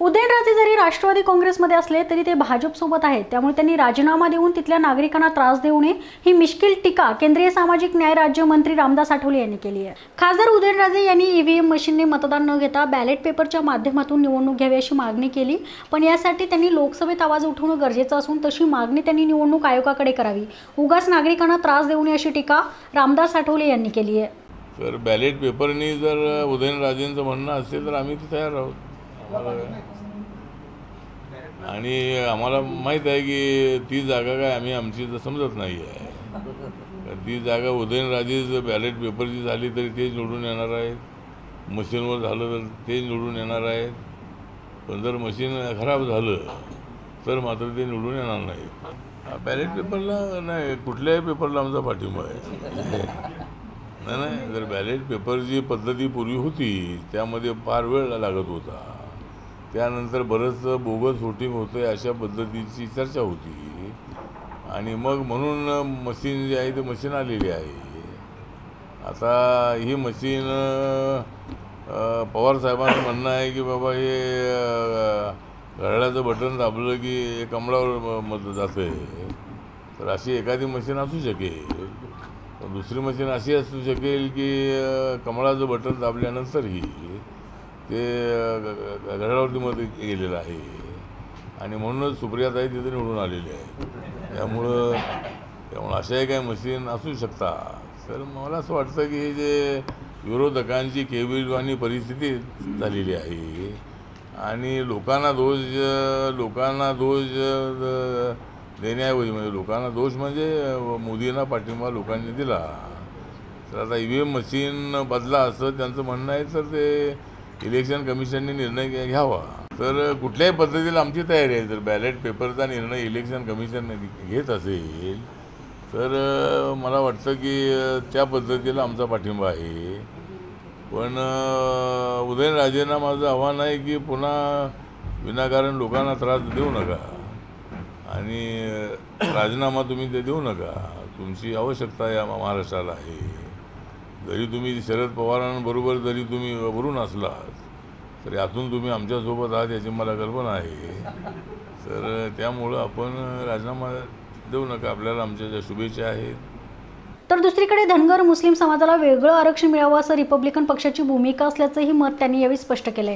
उदयनराजे जरी राष्ट्रवादी काँग्रेसमध्ये असले तरी ते भाजपसोबत आहेत. त्यामुळे त्यांनी राजीनामा देऊन तिथल्या नागरिकांना त्रास देऊ नये ही मिश्किल टीका केंद्रीय सामाजिक न्याय राज्यमंत्री रामदास आठवले यांनी केली आहे. खासदार उदयनराजे यांनी ईव्हीएम मशीनने मतदान न घेता बॅलेट पेपरच्या माध्यमातून निवडणूक घ्यावी अशी मागणी केली. पण यासाठी त्यांनी लोकसभेत आवाज उठवणं गरजेचं असून तशी मागणी त्यांनी निवडणूक आयोगाकडे करावी. उगाच नागरिकांना त्रास देऊ नये अशी टीका रामदास आठवले यांनी केली आहे. तर बॅलेट पेपरनी जर उदयनराजेंचं म्हणणं असेल तर आम्ही तयार आहोत. आणि आम्हाला माहीत आहे की ती जागा काय आम्ही आमची तर समजत नाही आहे. ती जागा उदयनराजे जर बॅलेट पेपरची झाली तरी तेच निवडून येणार आहेत. मशीनवर झालं तर तेच निवडून येणार आहेत. पण जर मशीन खराब झालं तर मात्र ते निवडून येणार नाही बॅलेट पेपरला नाही कुठल्याही पेपरला आमचा पाठिंबा आहे. नाही नाही जर बॅलेट पेपरची पद्धती पूर्वी होती त्यामध्ये फार वेळ लागत होता. त्यानंतर बरंचसं बोगस वोटिंग होतं आहे अशा पद्धतीची चर्चा होती. आणि मग म्हणून मशीन जी आहे ते मशीन आलेली आहे. आता ही मशीन पवार साहेबांचं म्हणणं आहे की बाबा हे घड्याळाचं बटन दाबलं की हे कमळावर मत जातं आहे तर अशी एखादी मशीन असू शकेल. दुसरी मशीन अशी असू शकेल की कमळाचं बटन दाबल्यानंतरही ते अ, ग- गेलेलं आहे. आणि म्हणूनच सुप्रियाताई तिथे निवडून आलेली आहे त्यामुळं त्यामुळं अशाही काही मशीन असू शकतात तर मला असं वाटतं की हे जे विरोधकांची केविलवाणी परिस्थिती झालेली आहे आणि लोकांना दोष लोकांना दोष देण्याऐवजी म्हणजे लोकांना दोष म्हणजे मोदींना पाठिंबा लोकांनी दिला. तर आता ई व्ही एम मशीन बदला असं त्यांचं म्हणणं आहे तर ते इलेक्शन कमिशनने निर्णय घ्या- घ्यावा. तर कुठल्याही पद्धतीला आमची तयारी आहे. जर बॅलेट पेपरचा निर्णय इलेक्शन कमिशनने घेत असेल तर मला वाटतं की त्या पद्धतीला आमचा पाठिंबा आहे. पण उदयनराजेंना माझं आव्हान आहे की पुन्हा विनाकारण लोकांना त्रास देऊ नका. आणि राजीनामा तुम्ही ते देऊ नका. तुमची आवश्यकता या महाराष्ट्राला आहे. जरी तुम्ही शरद पवारांबरोबर जरी तुम्ही वरून असलात तरी अजून तुम्ही आमच्यासोबत आहात याची मला कल्पना आहे. तर त्यामुळं आपण राजीनामा देऊ नका. आपल्याला आमच्या ज्या शुभेच्छा आहेत. तर दुसरीकडे धनगर मुस्लिम समाजाला वेगळं आरक्षण मिळावं असं रिपब्लिकन पक्षाची भूमिका असल्याचंही मत त्यांनी यावेळी स्पष्ट केलं आहे